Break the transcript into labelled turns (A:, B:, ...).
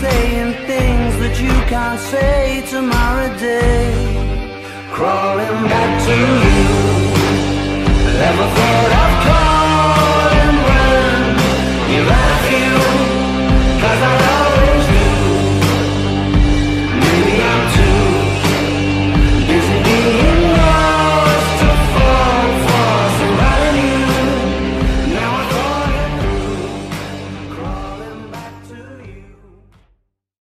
A: saying things that you can't say tomorrow day. Crawling back to you.